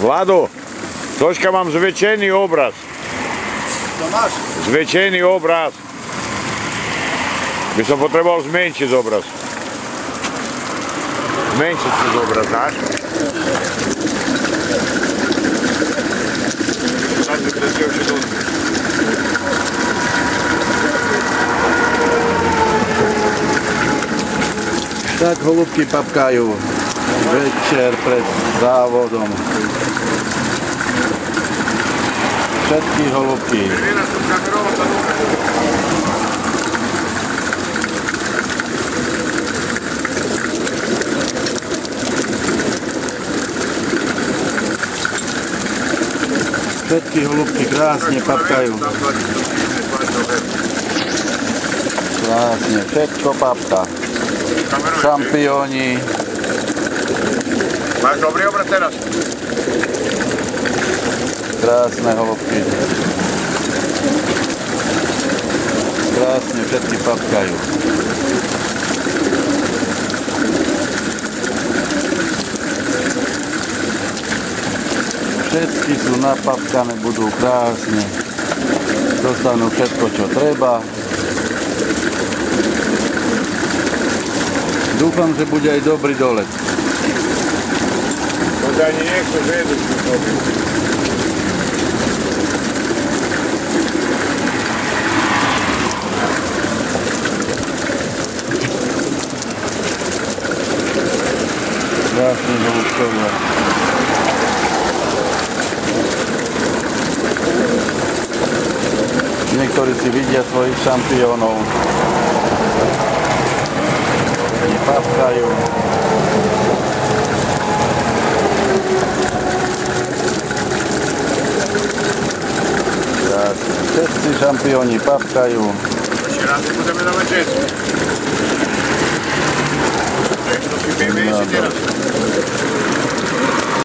Vlado, doška vam zvečeni obraz. Domaš? Zvečeni obraz. Bi sam potrebao zmenčiti obraz. Zmenčiti se obraz, znaš? Sad bi prezio još jednu. Так, голубки, папкаю. Večer pred závodom. Všetky holubky. Všetky holubky krásne papkajú. Krásne, všetko papka. Šampióni. Máš dobrý obraz teraz? Krásne holubky. Krásne všetky papkajú. Všetky sú napapkané, budú krásne. Dostanú všetko, čo treba. Dúfam, že bude aj dobrý dolet. To ťa ani nechceš vedieť. Krásne holubkovia. Niektorí si vidia svojich šampiónov. Oni papkajú. Krásne. Všetci šampióni papkajú. Ešte raz si budeme dávať žec. Tak to si vieme ešte teraz.